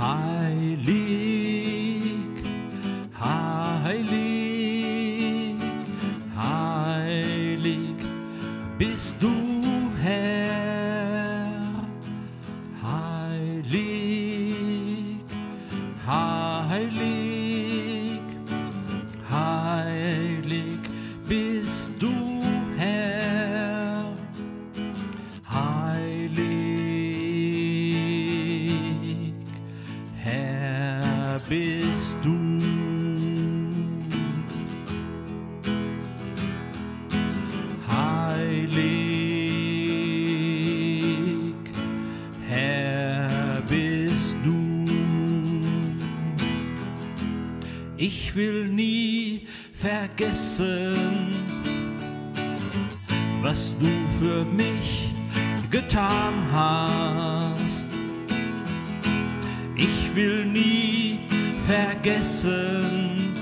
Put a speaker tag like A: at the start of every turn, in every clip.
A: high. Ich will nie vergessen, was du für mich getan hast. Ich will nie vergessen,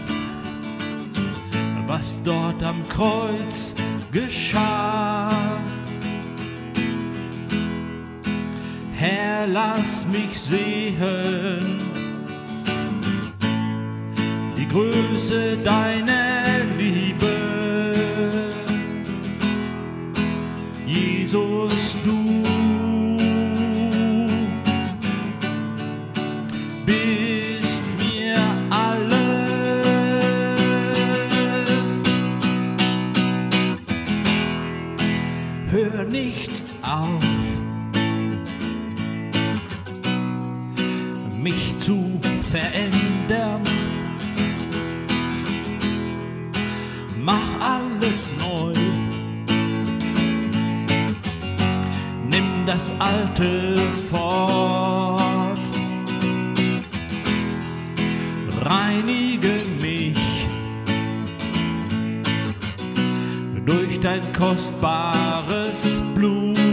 A: was dort am Kreuz geschah. Herr, lass mich sehen Größe deiner Liebe. Jesus, du bist mir alles. Hör nicht auf, mich zu verändern. Mach alles neu. Nimm das Alte fort. Reinige mich durch dein kostbares Blut.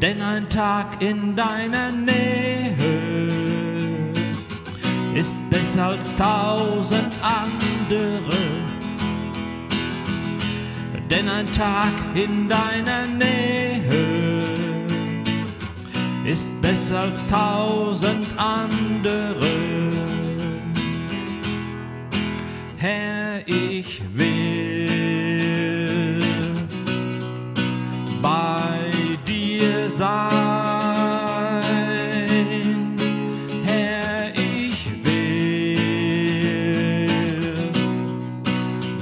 A: Denn ein Tag in deiner Nähe ist besser als tausend andere. Denn ein Tag in deiner Nähe ist besser als tausend andere.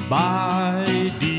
A: Bye.